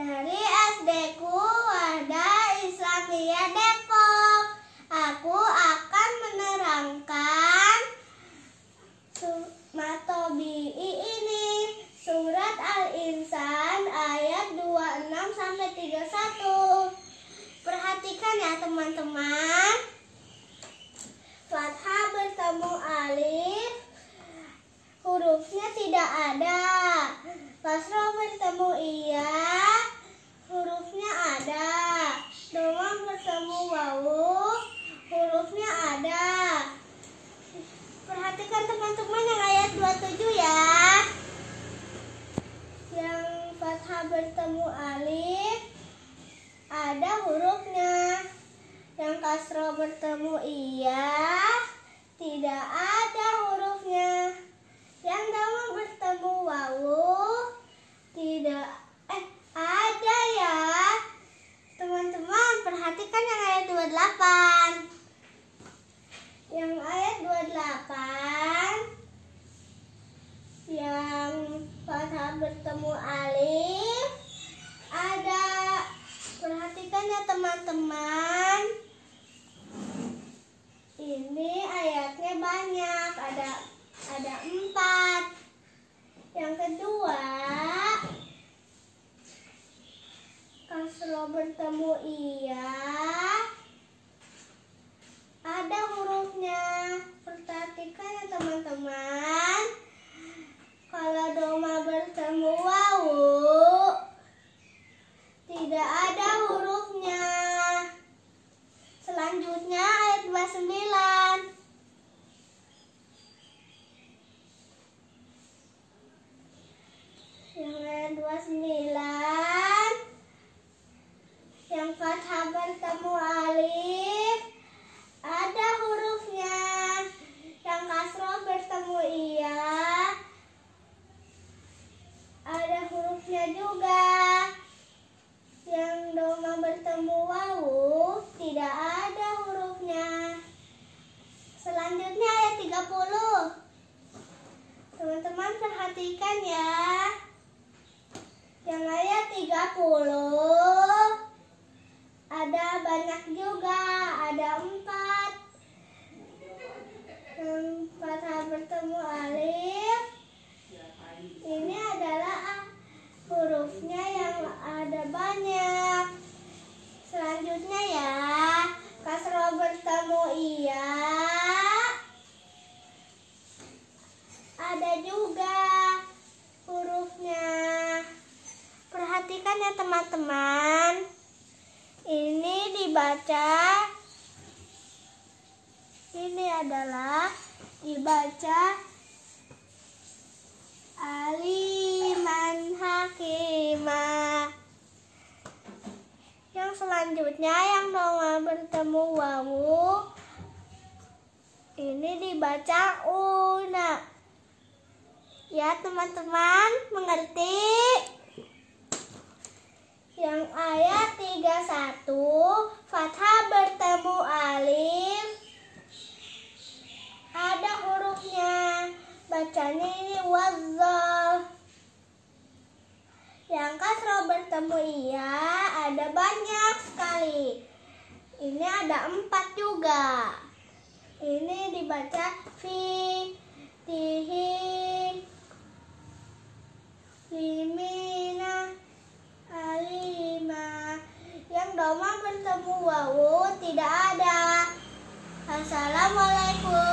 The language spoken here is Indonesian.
Dari SD ku Wadah Islamia Depok. Aku akan menerangkan Matobi ini. Surat Al-Insan ayat 26 sampai 31 Perhatikan ya teman-teman. Fathah bertemu alif. Hurufnya tidak ada. Kasroh bertemu iya Hurufnya ada. Domah bertemu wawu Hurufnya ada. Perhatikan teman-teman yang ayat 27 ya. Yang fathah bertemu alif Ada hurufnya. Yang kasroh bertemu iya Tidak ada hurufnya Yang dama bertemu wawu Tidak Eh ada ya Teman-teman perhatikan yang ayat 28 Yang ayat 28 Yang fathah bertemu alif Ada Perhatikan ya teman-teman Ini ayatnya banyak Ada ada empat Yang kedua Kasro bertemu iya Ada hurufnya. Perhatikan ya teman-teman Kalau doma bertemu wawu Tidak ada hurufnya Selanjutnya ayat 29 Yang ayat 29 Yang fathah bertemu alif Ada hurufnya Yang kasroh bertemu iya Ada hurufnya juga. Yang doma bertemu wawu Tidak ada hurufnya. Selanjutnya ayat 30 Teman-teman perhatikan ya. Yang ayat 30 ada banyak juga, ada empat. Yang fathah bertemu alif. Ini adalah hurufnya yang ada banyak. Selanjutnya ya, kasroh bertemu iya. Ada juga hurufnya. Perhatikan ya teman-teman. Ini dibaca. Ini adalah dibaca aliman hakimah. Yang selanjutnya yang doma bertemu wawu. Ini dibaca una. Ya teman-teman, mengerti? Ayat 31 Fathah bertemu alif. Ada hurufnya Bacanya ini wazzal Yang kasroh bertemu iya Ada banyak sekali. Ini ada empat juga. Ini dibaca fi Tihi tidak ada. Assalamualaikum.